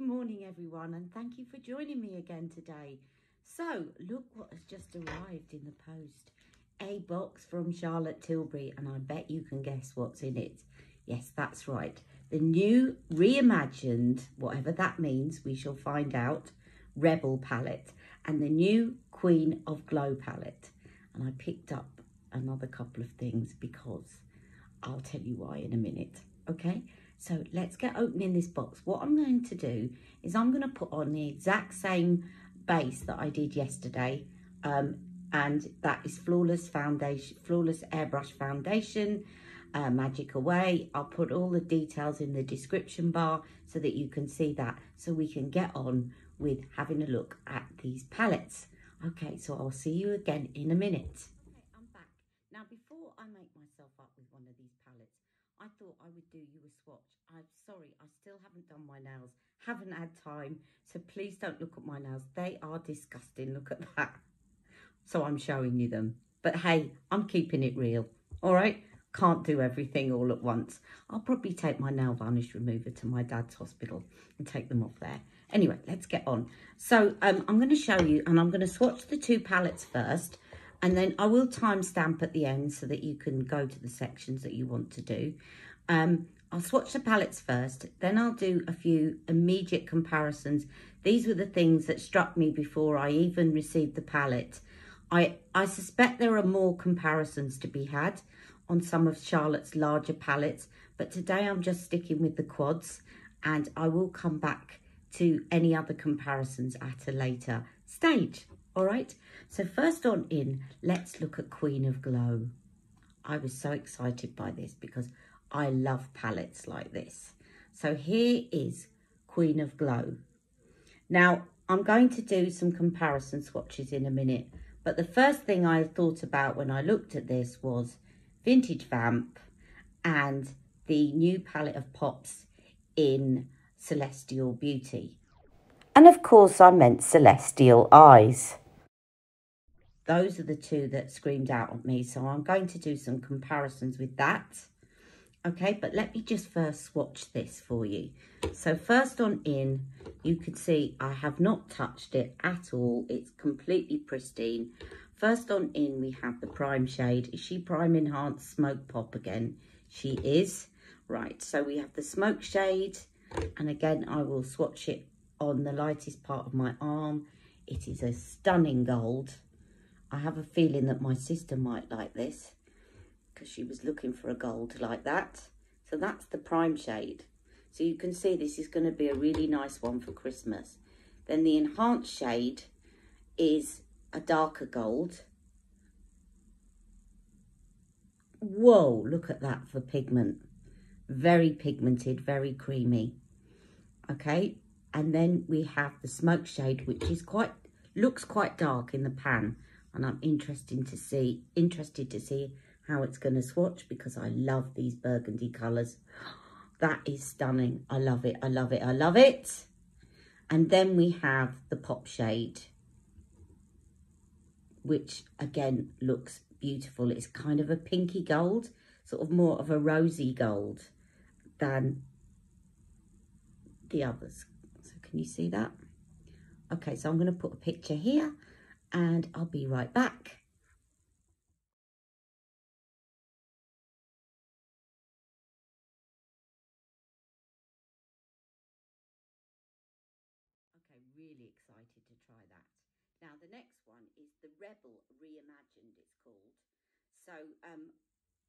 morning everyone and thank you for joining me again today. So look what has just arrived in the post. A box from Charlotte Tilbury and I bet you can guess what's in it. Yes, that's right. The new reimagined, whatever that means, we shall find out, Rebel palette and the new Queen of Glow palette. And I picked up another couple of things because I'll tell you why in a minute, okay? So let's get opening this box. What I'm going to do is I'm going to put on the exact same base that I did yesterday. Um, and that is Flawless Foundation, Flawless Airbrush Foundation, uh, Magic Away. I'll put all the details in the description bar so that you can see that. So we can get on with having a look at these palettes. Okay, so I'll see you again in a minute. Okay, I'm back. Now, before I make myself up with one of these palettes, I thought I would do you a swatch. I'm sorry, I still haven't done my nails. Haven't had time, so please don't look at my nails. They are disgusting, look at that. So I'm showing you them. But hey, I'm keeping it real, all right? Can't do everything all at once. I'll probably take my nail varnish remover to my dad's hospital and take them off there. Anyway, let's get on. So um, I'm going to show you, and I'm going to swatch the two palettes first, and then I will timestamp at the end so that you can go to the sections that you want to do. Um, I'll swatch the palettes first, then I'll do a few immediate comparisons. These were the things that struck me before I even received the palette. I, I suspect there are more comparisons to be had on some of Charlotte's larger palettes, but today I'm just sticking with the quads and I will come back to any other comparisons at a later stage. All right, so first on in, let's look at Queen of Glow. I was so excited by this because I love palettes like this. So here is Queen of Glow. Now, I'm going to do some comparison swatches in a minute, but the first thing I thought about when I looked at this was Vintage Vamp and the new palette of pops in Celestial Beauty. And of course I meant Celestial Eyes. Those are the two that screamed out at me, so I'm going to do some comparisons with that. Okay, but let me just first swatch this for you. So first on in, you can see I have not touched it at all. It's completely pristine. First on in, we have the prime shade. Is she prime enhanced smoke pop again? She is. Right, so we have the smoke shade. And again, I will swatch it on the lightest part of my arm. It is a stunning gold. I have a feeling that my sister might like this because she was looking for a gold like that. So that's the prime shade. So you can see this is going to be a really nice one for Christmas. Then the enhanced shade is a darker gold. Whoa, look at that for pigment. Very pigmented, very creamy okay and then we have the smoke shade which is quite looks quite dark in the pan. And I'm interested to see interested to see how it's going to swatch because I love these burgundy colours. That is stunning. I love it. I love it. I love it. And then we have the pop shade which again looks beautiful. It's kind of a pinky gold sort of more of a rosy gold than the others. Can you see that? Okay, so I'm going to put a picture here and I'll be right back. Okay, really excited to try that. Now, the next one is the Rebel Reimagined, it's called. So, um,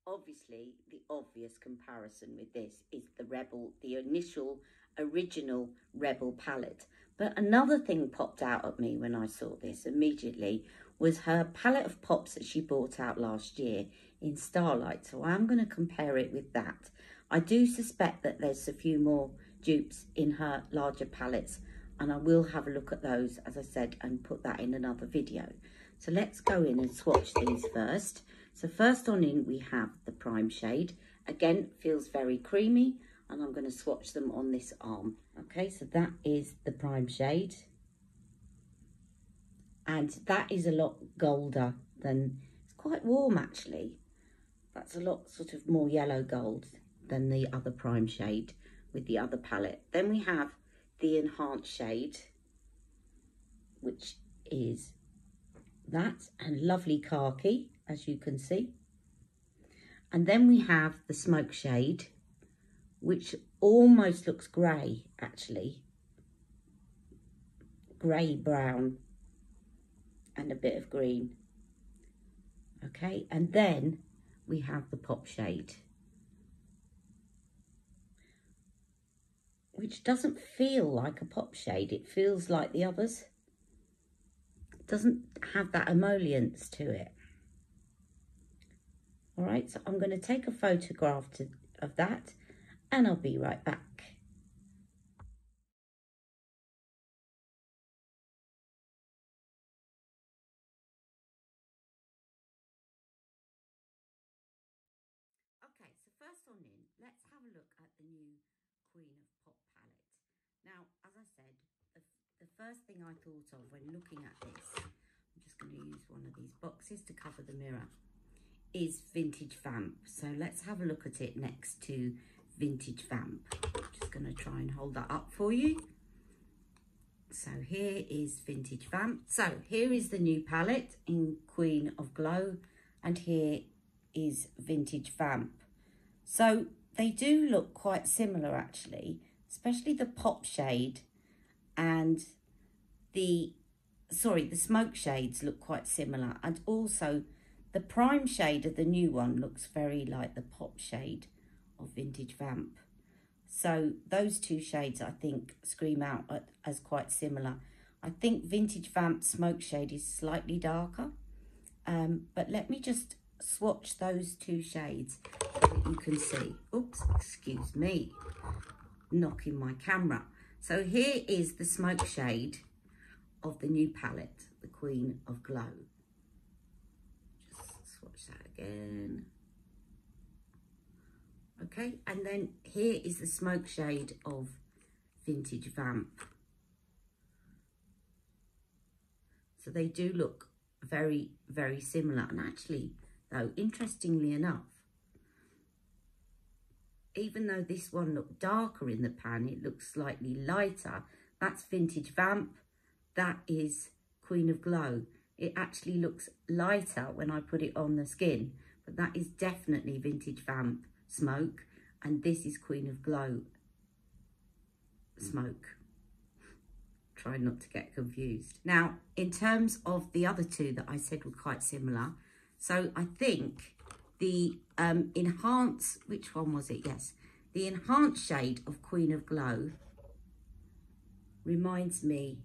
obviously, the obvious comparison with this is the Rebel, the initial original Rebel palette. But another thing popped out at me when I saw this immediately was her palette of pops that she bought out last year in Starlight. So I'm going to compare it with that. I do suspect that there's a few more dupes in her larger palettes and I will have a look at those, as I said, and put that in another video. So let's go in and swatch these first. So first on in, we have the prime shade. Again, feels very creamy and I'm going to swatch them on this arm. Okay, so that is the prime shade. And that is a lot golder than, it's quite warm actually. That's a lot sort of more yellow gold than the other prime shade with the other palette. Then we have the enhanced shade, which is that and lovely khaki, as you can see. And then we have the smoke shade, which almost looks grey, actually. Grey brown and a bit of green. Okay, and then we have the pop shade. Which doesn't feel like a pop shade. It feels like the others. It doesn't have that emollients to it. All right, so I'm going to take a photograph to, of that and I'll be right back. Okay, so first on in, let's have a look at the new Queen of Pop palette. Now, as I said, the, the first thing I thought of when looking at this, I'm just going to use one of these boxes to cover the mirror is Vintage Vamp. So let's have a look at it next to Vintage Vamp. I'm just going to try and hold that up for you. So here is Vintage Vamp. So here is the new palette in Queen of Glow and here is Vintage Vamp. So they do look quite similar actually, especially the pop shade and the, sorry, the smoke shades look quite similar and also the prime shade of the new one looks very like the pop shade of Vintage Vamp. So those two shades, I think, scream out as quite similar. I think Vintage Vamp Smoke Shade is slightly darker. Um, but let me just swatch those two shades so that you can see. Oops, excuse me, knocking my camera. So here is the smoke shade of the new palette, the Queen of Glow again. Okay, and then here is the smoke shade of Vintage Vamp. So they do look very, very similar. And actually, though, interestingly enough, even though this one looked darker in the pan, it looks slightly lighter. That's Vintage Vamp. That is Queen of Glow it actually looks lighter when I put it on the skin. But that is definitely Vintage Vamp Smoke. And this is Queen of Glow Smoke. Try not to get confused. Now, in terms of the other two that I said were quite similar, so I think the um, Enhance, which one was it? Yes. The Enhanced shade of Queen of Glow reminds me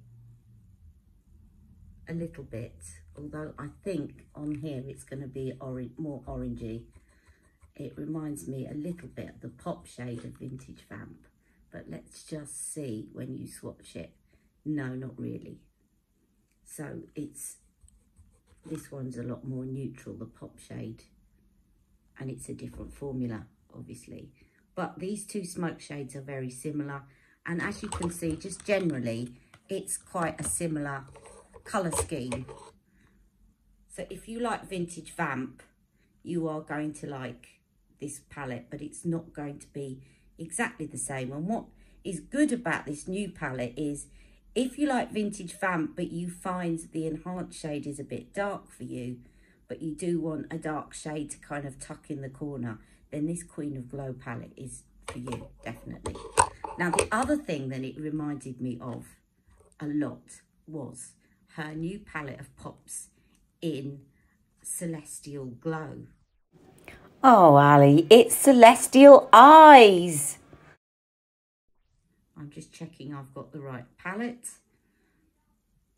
a little bit, although I think on here it's going to be more orangey. It reminds me a little bit of the pop shade of Vintage Vamp, but let's just see when you swatch it. No, not really. So it's, this one's a lot more neutral, the pop shade, and it's a different formula, obviously. But these two smoke shades are very similar. And as you can see, just generally, it's quite a similar colour scheme. So if you like Vintage Vamp, you are going to like this palette, but it's not going to be exactly the same. And what is good about this new palette is if you like Vintage Vamp, but you find the enhanced shade is a bit dark for you, but you do want a dark shade to kind of tuck in the corner, then this Queen of Glow palette is for you, definitely. Now, the other thing that it reminded me of a lot was her new palette of pops in Celestial Glow. Oh, Ali, it's Celestial Eyes. I'm just checking I've got the right palette.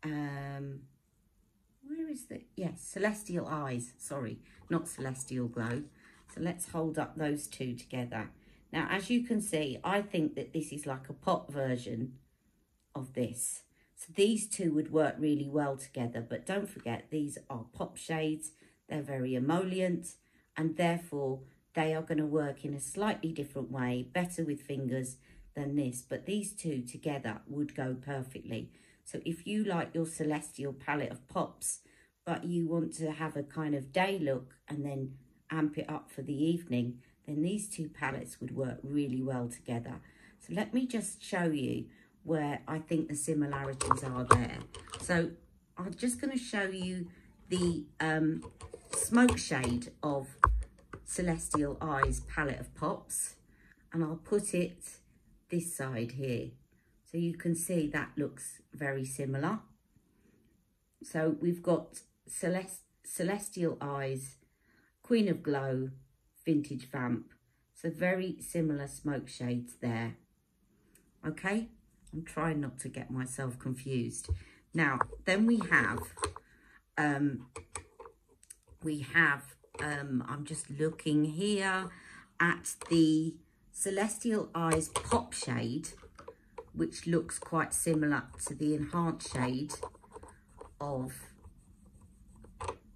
Um, where is the, yes, Celestial Eyes, sorry, not Celestial Glow. So let's hold up those two together. Now, as you can see, I think that this is like a pop version of this. So these two would work really well together, but don't forget these are pop shades. They're very emollient and therefore they are going to work in a slightly different way, better with fingers than this. But these two together would go perfectly. So if you like your Celestial palette of pops, but you want to have a kind of day look and then amp it up for the evening, then these two palettes would work really well together. So let me just show you where I think the similarities are there. So I'm just going to show you the um, smoke shade of Celestial Eyes palette of pops and I'll put it this side here. So you can see that looks very similar. So we've got Celest Celestial Eyes Queen of Glow Vintage Vamp. So very similar smoke shades there. Okay I'm trying not to get myself confused now then we have um we have um, I'm just looking here at the Celestial Eyes Pop Shade, which looks quite similar to the enhanced shade of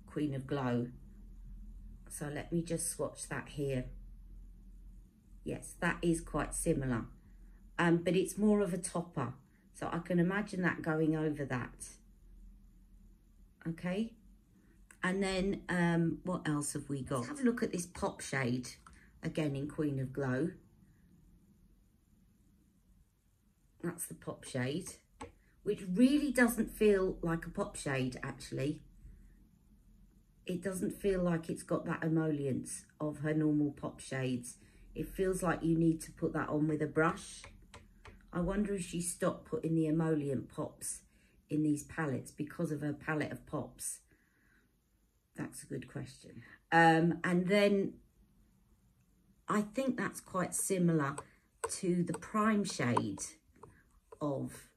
Queen of Glow. So let me just swatch that here. Yes, that is quite similar. Um, but it's more of a topper. So I can imagine that going over that. Okay. And then um, what else have we got? Let's have a look at this pop shade again in Queen of Glow. That's the pop shade, which really doesn't feel like a pop shade actually. It doesn't feel like it's got that emollients of her normal pop shades. It feels like you need to put that on with a brush. I wonder if she stopped putting the emollient pops in these palettes because of her palette of pops. That's a good question. Um, and then I think that's quite similar to the prime shade of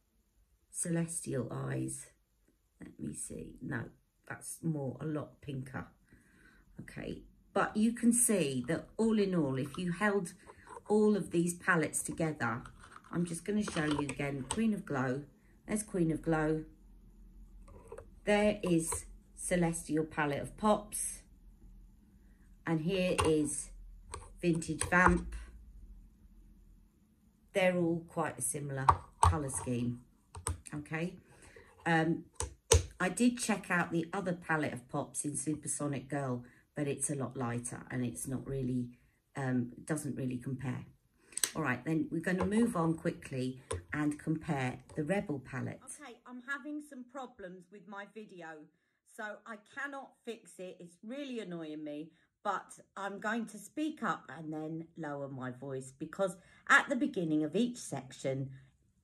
Celestial Eyes. Let me see. No, that's more, a lot pinker. Okay, but you can see that all in all, if you held all of these palettes together, I'm just going to show you again, Queen of Glow. There's Queen of Glow. There is Celestial Palette of Pops. And here is Vintage Vamp. They're all quite a similar colour scheme. Okay. Um, I did check out the other palette of pops in Supersonic Girl, but it's a lot lighter and it's not really, um, doesn't really compare. All right, then we're going to move on quickly and compare the Rebel palette. Okay, I'm having some problems with my video. So I cannot fix it. It's really annoying me, but I'm going to speak up and then lower my voice because at the beginning of each section,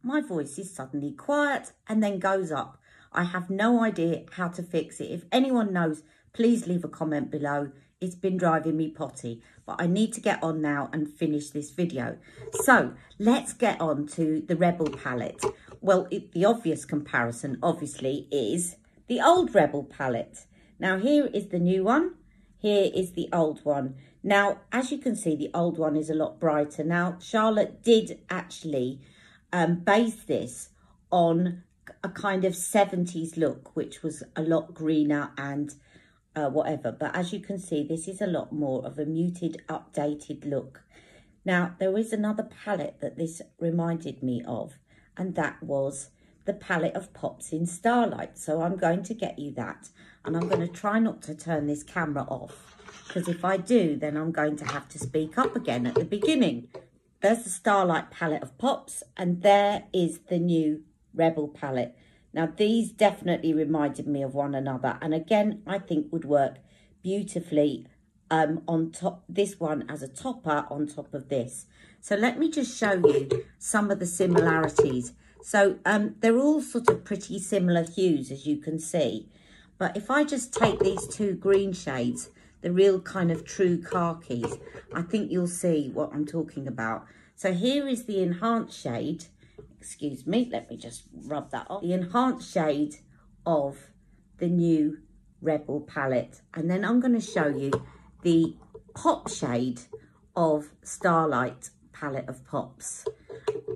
my voice is suddenly quiet and then goes up. I have no idea how to fix it. If anyone knows, please leave a comment below. It's been driving me potty, but I need to get on now and finish this video. So let's get on to the Rebel palette. Well, it, the obvious comparison obviously is the old Rebel palette. Now here is the new one. Here is the old one. Now, as you can see, the old one is a lot brighter. Now, Charlotte did actually um, base this on a kind of 70s look, which was a lot greener and uh, whatever. But as you can see, this is a lot more of a muted, updated look. Now, there is another palette that this reminded me of, and that was the palette of pops in Starlight. So I'm going to get you that. And I'm going to try not to turn this camera off. Because if I do, then I'm going to have to speak up again at the beginning. There's the Starlight palette of pops. And there is the new Rebel palette. Now, these definitely reminded me of one another. And again, I think would work beautifully um, on top, this one as a topper on top of this. So let me just show you some of the similarities so um, they're all sort of pretty similar hues, as you can see. But if I just take these two green shades, the real kind of true khakis, I think you'll see what I'm talking about. So here is the enhanced shade. Excuse me, let me just rub that off. The enhanced shade of the new Rebel palette. And then I'm going to show you the pop shade of Starlight palette of pops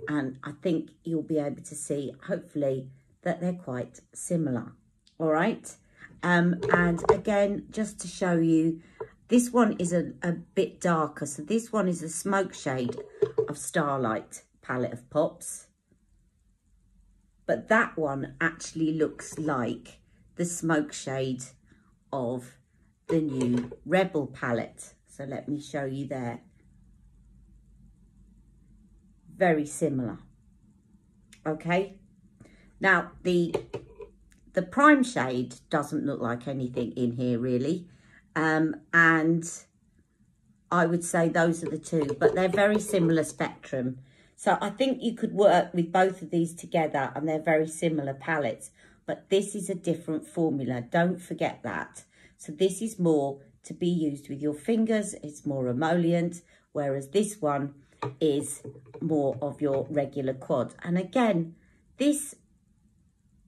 and I think you'll be able to see, hopefully, that they're quite similar. All right. Um, and again, just to show you, this one is a, a bit darker. So this one is a smoke shade of Starlight palette of pops. But that one actually looks like the smoke shade of the new Rebel palette. So let me show you there very similar. Okay. Now, the the prime shade doesn't look like anything in here, really. Um, and I would say those are the two, but they're very similar spectrum. So I think you could work with both of these together and they're very similar palettes, but this is a different formula. Don't forget that. So this is more to be used with your fingers. It's more emollient, whereas this one is more of your regular quad. And again, this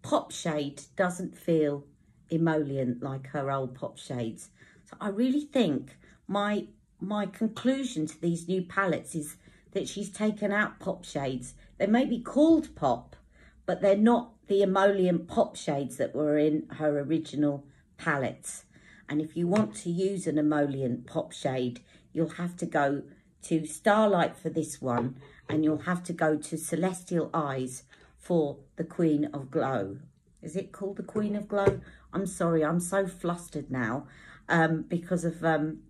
pop shade doesn't feel emollient like her old pop shades. So I really think my my conclusion to these new palettes is that she's taken out pop shades. They may be called pop, but they're not the emollient pop shades that were in her original palettes. And if you want to use an emollient pop shade, you'll have to go to Starlight for this one, and you'll have to go to Celestial Eyes for the Queen of Glow. Is it called the Queen of Glow? I'm sorry, I'm so flustered now um, because of um,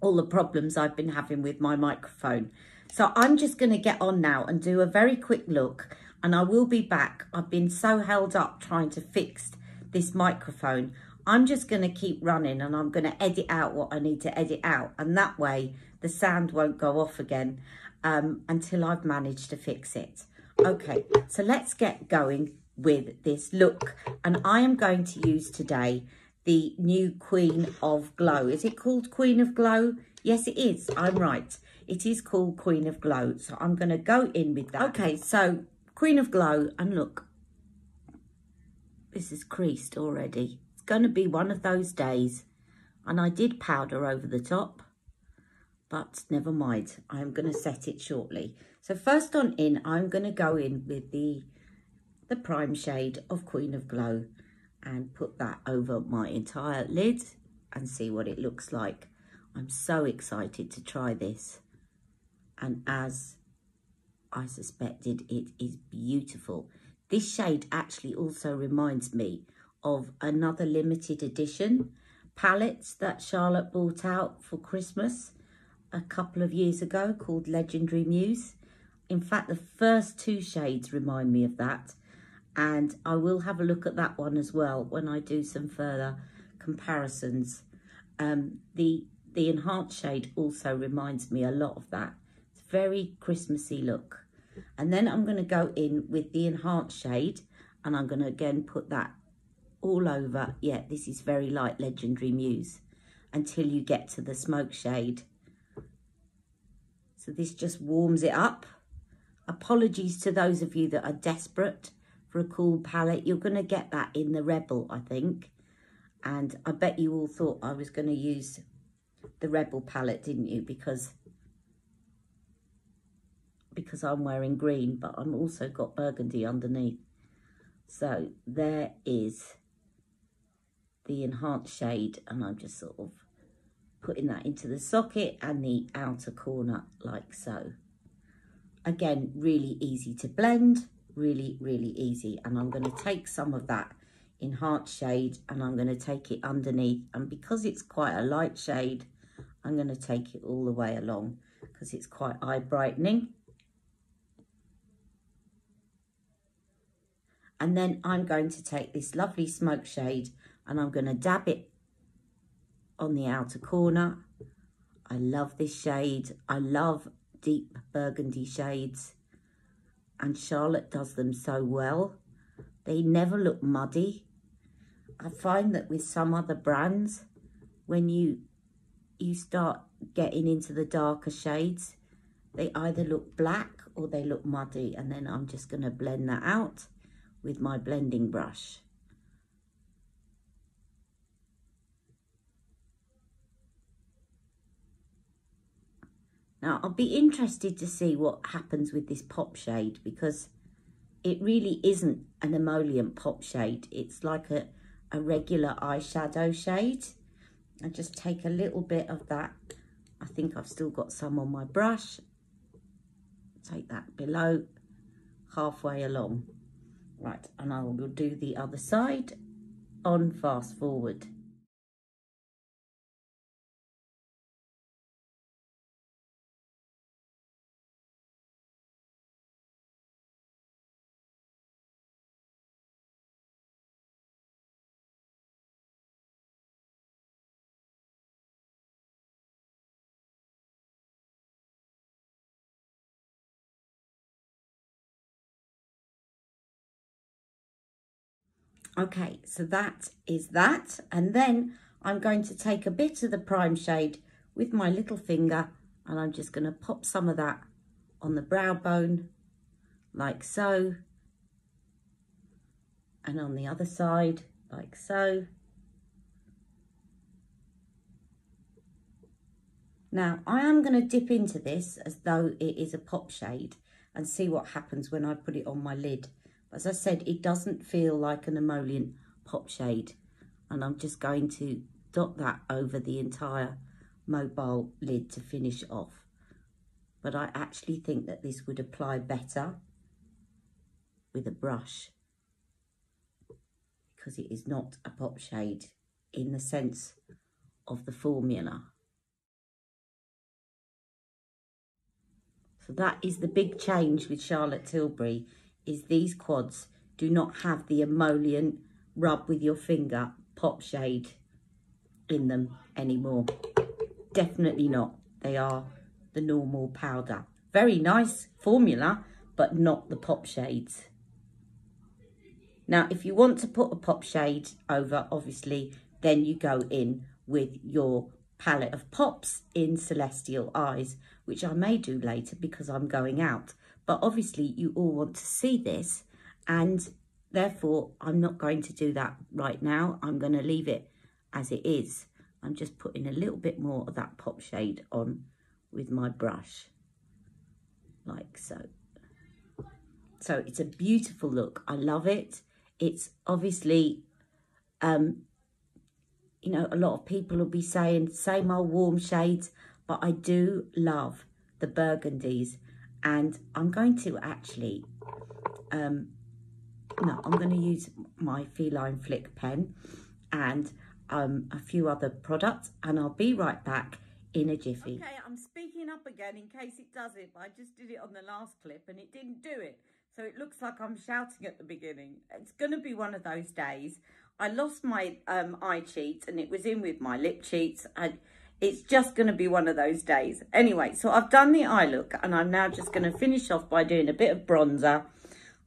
all the problems I've been having with my microphone. So I'm just going to get on now and do a very quick look and I will be back. I've been so held up trying to fix this microphone. I'm just going to keep running and I'm going to edit out what I need to edit out. And that way the sound won't go off again um, until I've managed to fix it. Okay, so let's get going with this look. And I am going to use today the new Queen of Glow. Is it called Queen of Glow? Yes, it is. I'm right. It is called Queen of Glow. So I'm going to go in with that. Okay, so Queen of Glow. And look, this is creased already. It's going to be one of those days. And I did powder over the top. But never mind. I'm going to set it shortly. So first on in, I'm going to go in with the, the prime shade of Queen of Glow and put that over my entire lid and see what it looks like. I'm so excited to try this. And as I suspected, it is beautiful. This shade actually also reminds me of another limited edition palettes that Charlotte bought out for Christmas a couple of years ago called Legendary Muse. In fact, the first two shades remind me of that and I will have a look at that one as well when I do some further comparisons. Um, the, the enhanced shade also reminds me a lot of that. It's a very Christmassy look. And then I'm going to go in with the enhanced shade and I'm going to again put that all over. Yeah, this is very light Legendary Muse until you get to the smoke shade. So this just warms it up. Apologies to those of you that are desperate for a cool palette. You're going to get that in the Rebel, I think. And I bet you all thought I was going to use the Rebel palette, didn't you? Because because I'm wearing green, but I'm also got burgundy underneath. So there is the enhanced shade and I'm just sort of putting that into the socket and the outer corner like so. Again, really easy to blend really, really easy. And I'm going to take some of that enhanced shade and I'm going to take it underneath. And because it's quite a light shade, I'm going to take it all the way along because it's quite eye brightening. And then I'm going to take this lovely smoke shade and I'm going to dab it on the outer corner. I love this shade. I love deep burgundy shades and Charlotte does them so well. They never look muddy. I find that with some other brands, when you you start getting into the darker shades, they either look black or they look muddy. And then I'm just going to blend that out with my blending brush. Now, I'll be interested to see what happens with this pop shade because it really isn't an emollient pop shade. It's like a, a regular eyeshadow shade. I just take a little bit of that. I think I've still got some on my brush. Take that below, halfway along. Right, and I will do the other side on fast forward. Okay, so that is that. And then I'm going to take a bit of the prime shade with my little finger and I'm just going to pop some of that on the brow bone like so and on the other side like so. Now I am going to dip into this as though it is a pop shade and see what happens when I put it on my lid. As I said, it doesn't feel like an emollient pop shade and I'm just going to dot that over the entire mobile lid to finish off. But I actually think that this would apply better with a brush because it is not a pop shade in the sense of the formula. So that is the big change with Charlotte Tilbury is these quads do not have the emollient rub with your finger pop shade in them anymore. Definitely not. They are the normal powder. Very nice formula, but not the pop shades. Now, if you want to put a pop shade over, obviously, then you go in with your palette of pops in Celestial Eyes, which I may do later because I'm going out. But obviously, you all want to see this, and therefore, I'm not going to do that right now. I'm going to leave it as it is. I'm just putting a little bit more of that pop shade on with my brush, like so. So it's a beautiful look. I love it. It's obviously, um, you know, a lot of people will be saying same old warm shades, but I do love the burgundies. And I'm going to actually, um, no, I'm going to use my Feline Flick pen and um, a few other products and I'll be right back in a jiffy. Okay, I'm speaking up again in case it does it, but I just did it on the last clip and it didn't do it. So it looks like I'm shouting at the beginning. It's going to be one of those days. I lost my um, eye cheat and it was in with my lip cheats. And it's just going to be one of those days. Anyway, so I've done the eye look and I'm now just going to finish off by doing a bit of bronzer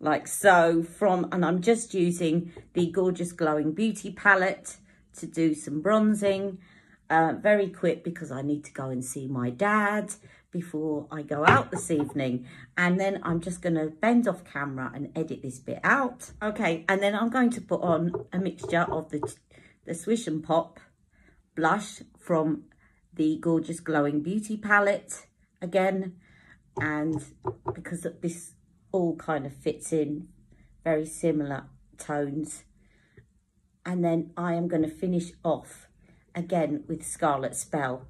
like so from, and I'm just using the Gorgeous Glowing Beauty palette to do some bronzing. Uh, very quick because I need to go and see my dad before I go out this evening. And then I'm just going to bend off camera and edit this bit out. Okay, and then I'm going to put on a mixture of the, the Swish and Pop blush from the Gorgeous Glowing Beauty palette again. And because this all kind of fits in very similar tones. And then I am going to finish off again with Scarlet Spell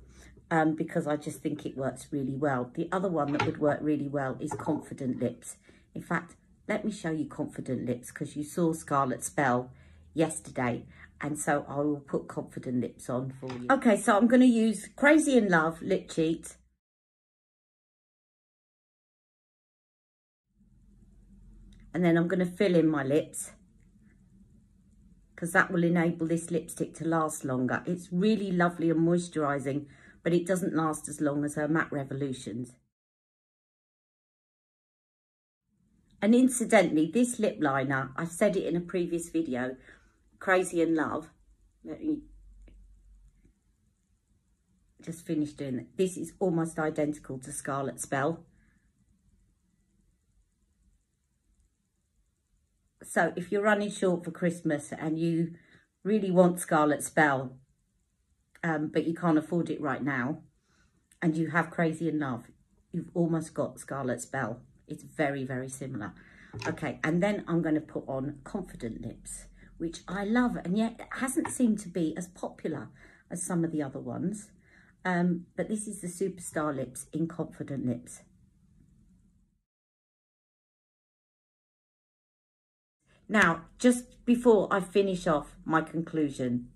um, because I just think it works really well. The other one that would work really well is Confident Lips. In fact, let me show you Confident Lips because you saw Scarlet Spell yesterday and so I will put Confident Lips on for you. Okay, so I'm going to use Crazy in Love Lip Cheat. And then I'm going to fill in my lips because that will enable this lipstick to last longer. It's really lovely and moisturising but it doesn't last as long as her matte revolutions. And incidentally, this lip liner, I said it in a previous video, Crazy in Love. Let me just finish doing. This is almost identical to Scarlet Spell. So if you're running short for Christmas and you really want Scarlet Spell, um, but you can't afford it right now, and you have Crazy in Love, you've almost got Scarlet Spell. It's very, very similar. Okay, and then I'm going to put on Confident Lips, which I love, and yet it hasn't seemed to be as popular as some of the other ones. Um, but this is the Superstar Lips in Confident Lips. Now, just before I finish off my conclusion,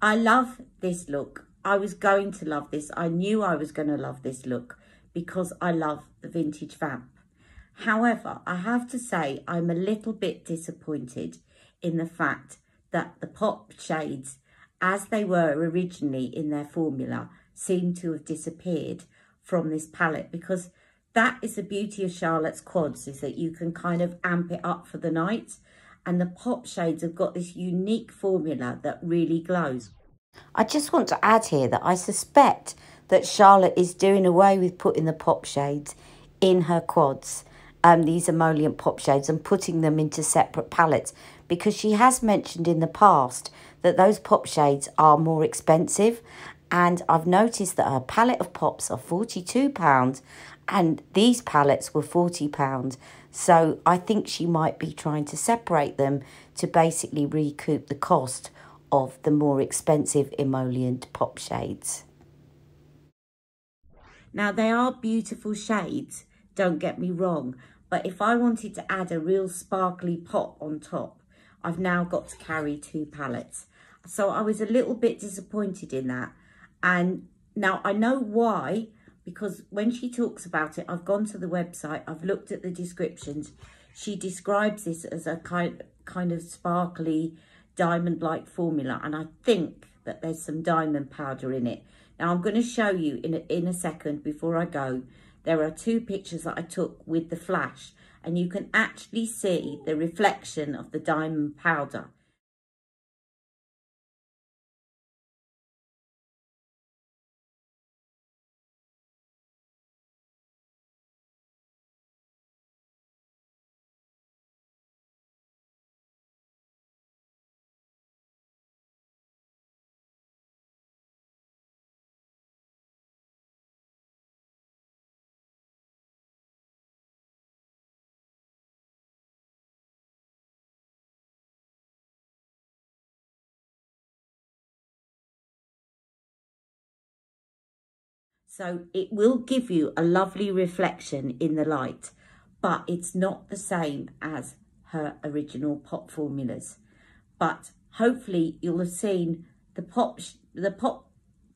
I love this look. I was going to love this. I knew I was going to love this look because I love the vintage vamp. However, I have to say I'm a little bit disappointed in the fact that the pop shades, as they were originally in their formula, seem to have disappeared from this palette because that is the beauty of Charlotte's quads is that you can kind of amp it up for the night and the pop shades have got this unique formula that really glows. I just want to add here that I suspect that Charlotte is doing away with putting the pop shades in her quads, um, these emollient pop shades, and putting them into separate palettes because she has mentioned in the past that those pop shades are more expensive and I've noticed that her palette of pops are £42 and these palettes were £40. So I think she might be trying to separate them to basically recoup the cost of the more expensive emollient pop shades. Now they are beautiful shades, don't get me wrong, but if I wanted to add a real sparkly pop on top, I've now got to carry two palettes. So I was a little bit disappointed in that. And now I know why, because when she talks about it, I've gone to the website, I've looked at the descriptions. She describes this as a kind, kind of sparkly diamond-like formula. And I think that there's some diamond powder in it. Now I'm going to show you in a, in a second before I go. There are two pictures that I took with the flash and you can actually see the reflection of the diamond powder. So it will give you a lovely reflection in the light, but it's not the same as her original pop formulas. But hopefully you'll have seen the pop, the pop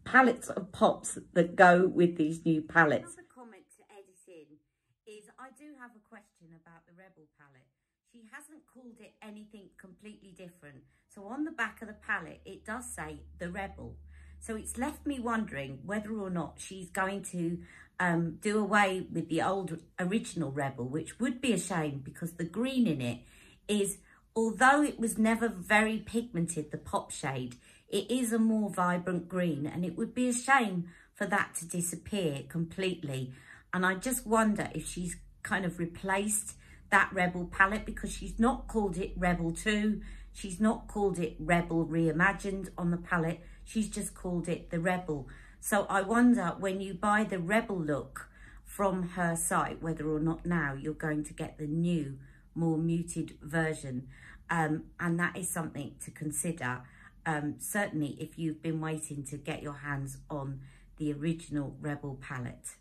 palettes of pops that go with these new palettes. Another comment to edit in is I do have a question about the Rebel palette. She hasn't called it anything completely different. So on the back of the palette, it does say the Rebel. So it's left me wondering whether or not she's going to um, do away with the old original Rebel, which would be a shame because the green in it is, although it was never very pigmented, the pop shade, it is a more vibrant green and it would be a shame for that to disappear completely. And I just wonder if she's kind of replaced that Rebel palette because she's not called it Rebel 2. She's not called it Rebel Reimagined on the palette. She's just called it the Rebel. So I wonder when you buy the Rebel look from her site, whether or not now you're going to get the new, more muted version. Um, and that is something to consider. Um, certainly if you've been waiting to get your hands on the original Rebel palette.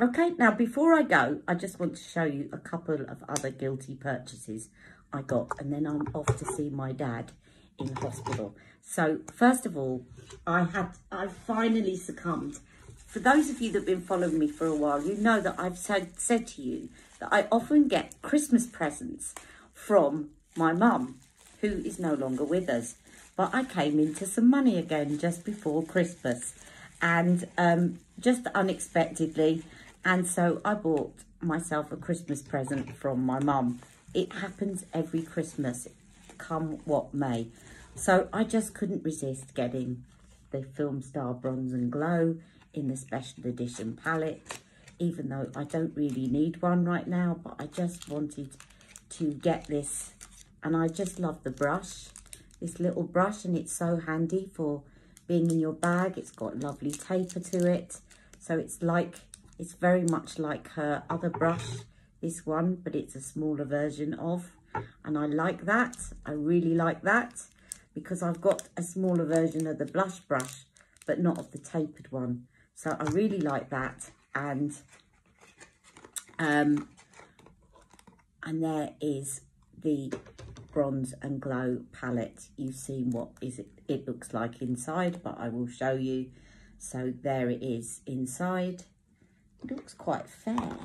Okay, now before I go, I just want to show you a couple of other guilty purchases I got and then I'm off to see my dad in hospital. So first of all, I had I finally succumbed. For those of you that have been following me for a while, you know that I've said, said to you that I often get Christmas presents from my mum, who is no longer with us. But I came into some money again just before Christmas and um, just unexpectedly. And so I bought myself a Christmas present from my mum. It happens every Christmas, come what may. So I just couldn't resist getting the Filmstar Bronze and Glow in the special edition palette, even though I don't really need one right now, but I just wanted to get this. And I just love the brush, this little brush, and it's so handy for being in your bag. It's got lovely taper to it. So it's like, it's very much like her other brush, this one, but it's a smaller version of. And I like that. I really like that because I've got a smaller version of the blush brush, but not of the tapered one. So I really like that. And, um, and there is the bronze and glow palette. You've seen what is it, it looks like inside, but I will show you. So there it is inside. It looks quite fair.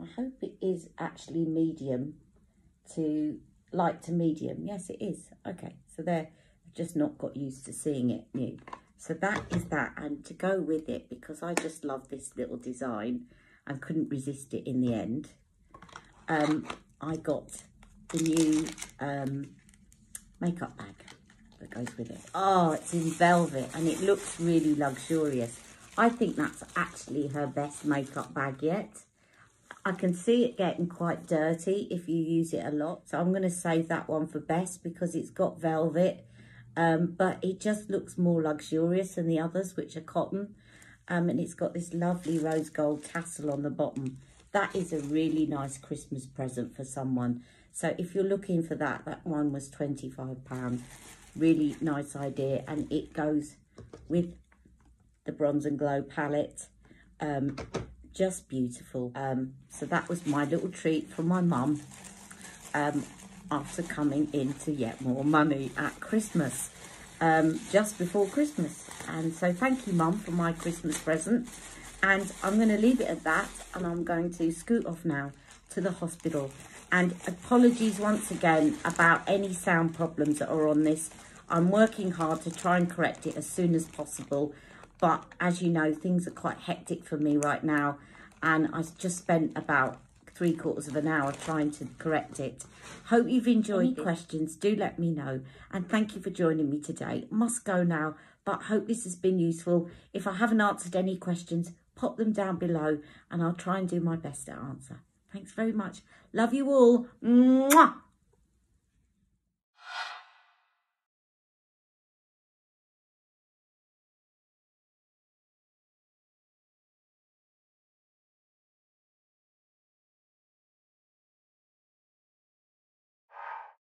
I hope it is actually medium to light to medium. Yes, it is. Okay, so there, I've just not got used to seeing it new. So that is that. And to go with it, because I just love this little design and couldn't resist it in the end, um, I got the new um, makeup bag that goes with it. Oh, it's in velvet and it looks really luxurious. I think that's actually her best makeup bag yet. I can see it getting quite dirty if you use it a lot. So I'm going to save that one for best because it's got velvet. Um, but it just looks more luxurious than the others, which are cotton. Um, and it's got this lovely rose gold tassel on the bottom. That is a really nice Christmas present for someone. So if you're looking for that, that one was £25. Really nice idea. And it goes with the Bronze and Glow palette. Um, just beautiful. Um, so that was my little treat from my mum um, after coming into yet more money at Christmas, um, just before Christmas. And so thank you, mum, for my Christmas present. And I'm going to leave it at that and I'm going to scoot off now to the hospital. And apologies once again about any sound problems that are on this. I'm working hard to try and correct it as soon as possible. But as you know, things are quite hectic for me right now. And I just spent about three quarters of an hour trying to correct it. Hope you've enjoyed questions. Do let me know. And thank you for joining me today. Must go now, but hope this has been useful. If I haven't answered any questions, pop them down below and I'll try and do my best to answer. Thanks very much. Love you all. Mwah!